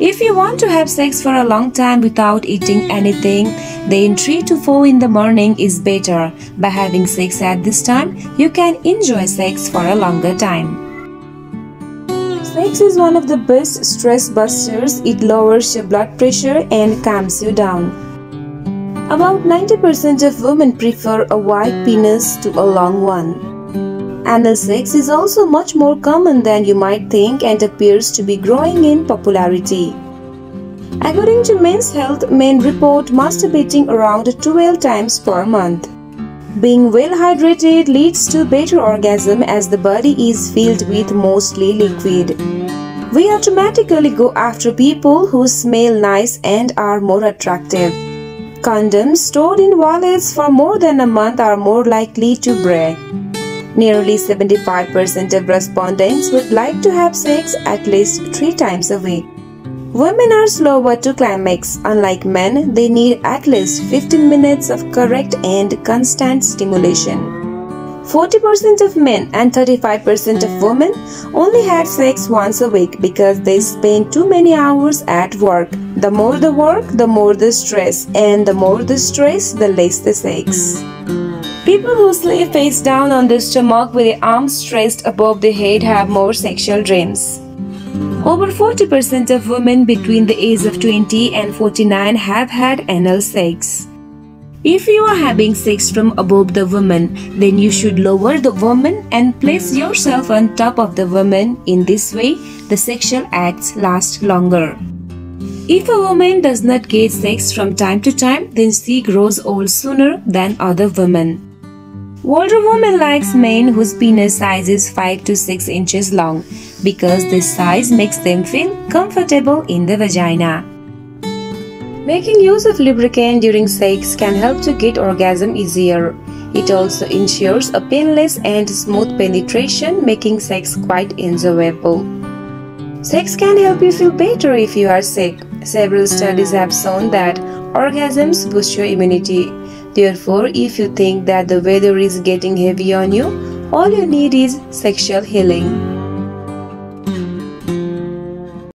If you want to have sex for a long time without eating anything, then 3 to 4 in the morning is better. By having sex at this time, you can enjoy sex for a longer time. Sex is one of the best stress busters. It lowers your blood pressure and calms you down. About 90% of women prefer a wide penis to a long one. Anal sex is also much more common than you might think and appears to be growing in popularity. According to Men's Health, men report masturbating around 12 times per month. Being well hydrated leads to better orgasm as the body is filled with mostly liquid. We automatically go after people who smell nice and are more attractive. Condoms stored in wallets for more than a month are more likely to break. Nearly 75% of respondents would like to have sex at least three times a week. Women are slower to climax. Unlike men, they need at least 15 minutes of correct and constant stimulation. 40% of men and 35% of women only had sex once a week because they spend too many hours at work. The more the work, the more the stress, and the more the stress, the less the sex. People who sleep face down on the stomach with the arms stretched above the head have more sexual dreams. Over 40% of women between the age of 20 and 49 have had anal sex. If you are having sex from above the woman, then you should lower the woman and place yourself on top of the woman. In this way, the sexual acts last longer. If a woman does not get sex from time to time, then she grows old sooner than other women. Older woman likes men whose penis size is 5 to 6 inches long because this size makes them feel comfortable in the vagina. Making use of lubricant during sex can help to get orgasm easier. It also ensures a painless and smooth penetration, making sex quite enjoyable. Sex can help you feel better if you are sick. Several studies have shown that orgasms boost your immunity. Therefore, if you think that the weather is getting heavy on you, all you need is sexual healing.